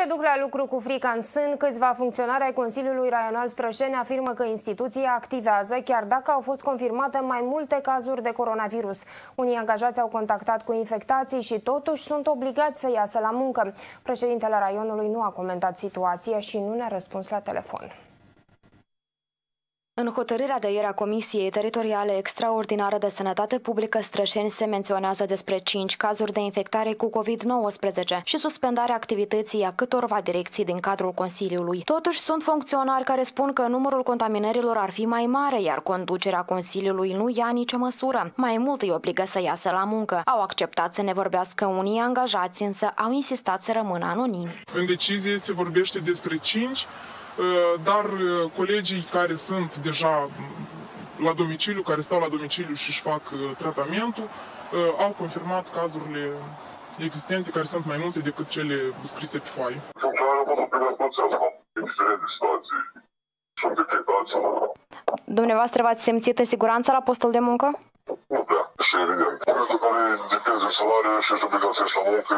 Se duc la lucru cu frica în sân. Câțiva funcționari ai Consiliului Raional Strășeni afirmă că instituția activează, chiar dacă au fost confirmate mai multe cazuri de coronavirus. Unii angajați au contactat cu infectații și totuși sunt obligați să iasă la muncă. Președintele raionului nu a comentat situația și nu ne-a răspuns la telefon. În hotărârea de ieri a Comisiei Teritoriale Extraordinară de Sănătate Publică Strășeni se menționează despre 5 cazuri de infectare cu COVID-19 și suspendarea activității a câtorva direcții din cadrul Consiliului. Totuși, sunt funcționari care spun că numărul contaminărilor ar fi mai mare, iar conducerea Consiliului nu ia nicio măsură. Mai mult îi obligă să iasă la muncă. Au acceptat să ne vorbească unii angajați, însă au insistat să rămână anonimi. În decizie se vorbește despre 5 Uh, dar uh, colegii care sunt deja la domiciliu, care stau la domiciliu și își fac uh, tratamentul, au confirmat cazurile existente, care sunt mai multe decât cele scrise pe foaie. Funcționarii au fost obligați să în diferite situații. Sunt infectați. Dumneavoastră v-ați simțit în siguranță la postul de muncă? Nu prea, și evident. Pentru care depinde de salariu și ești obligat să ieși la muncă,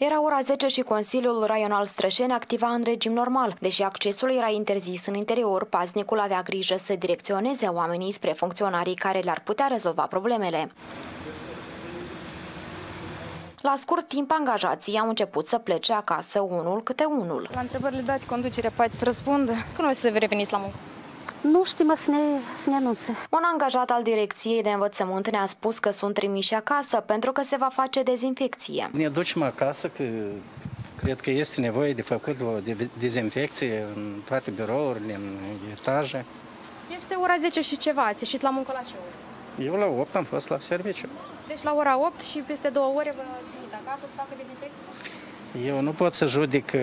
era ora 10 și Consiliul Raional Strășeni activa în regim normal. Deși accesul era interzis în interior, paznicul avea grijă să direcționeze oamenii spre funcționarii care le-ar putea rezolva problemele. La scurt timp, angajații au început să plece acasă unul câte unul. La întrebările date, conducerea poate să răspundă. Când o să reveniți la muncă? Nu știm să ne, să ne anunțe. Un angajat al direcției de învățământ ne-a spus că sunt trimiși acasă pentru că se va face dezinfecție. Ne ducem acasă că cred că este nevoie de făcut o dezinfecție în toate birourile, în etaje. Este ora 10 și ceva, ați ieșit la muncă la ce oră? Eu la 8 am fost la serviciu. Deci la ora 8 și peste două ore vă trimit acasă să facă dezinfecție? Eu nu pot să judec uh,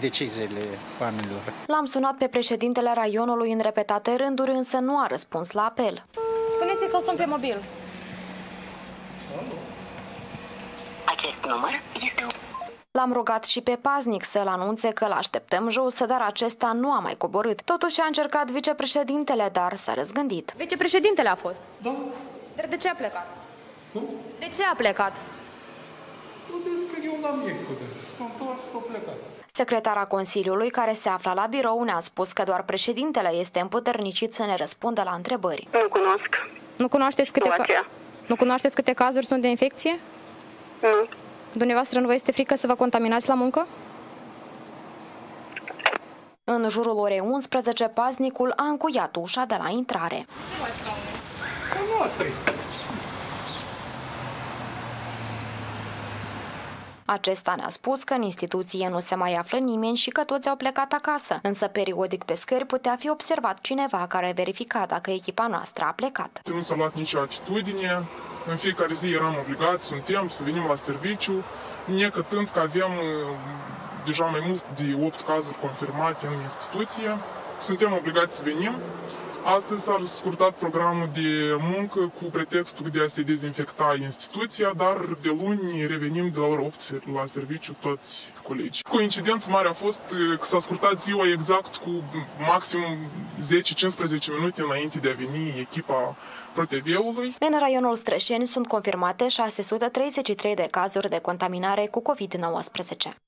deciziile oamenilor. L-am sunat pe președintele raionului în repetate rânduri, însă nu a răspuns la apel. Spuneți că sunt pe mobil. Acest număr este L-am rugat și pe paznic să-l anunțe că l-așteptăm jos, dar acesta nu a mai coborât. Totuși a încercat vicepreședintele, dar s-a răzgândit. Vicepreședintele a fost? Da. Dar de ce a plecat? Nu? De ce a plecat? Nu, că eu n-am ieșit. S-a întors, a plecat. Secretara Consiliului, care se afla la birou, ne-a spus că doar președintele este împuternicit să ne răspundă la întrebări. Nu cunosc. Nu cunoașteți câte, ca... nu cunoașteți câte cazuri sunt de infecție? Nu. Dumneavoastră nu vă este frică să vă contaminați la muncă? În jurul orei 11, paznicul a încuiat ușa de la intrare. Ce Acesta ne-a spus că în instituție nu se mai află nimeni și că toți au plecat acasă, însă periodic pe scări putea fi observat cineva care verifica dacă echipa noastră a plecat. Nu s-a luat nicio atitudine, în fiecare zi eram obligați, suntem să venim la serviciu, necătând că avem uh, deja mai mult de 8 cazuri confirmate în instituție, suntem obligați să venim. Astăzi s-a scurtat programul de muncă cu pretextul de a se dezinfecta instituția, dar de luni revenim de la ora 8 la serviciu toți colegi. Coincidență mare a fost că s-a scurtat ziua exact cu maxim 10-15 minute înainte de a veni echipa ProTV-ului. În raionul Strășeni sunt confirmate 633 de cazuri de contaminare cu COVID-19.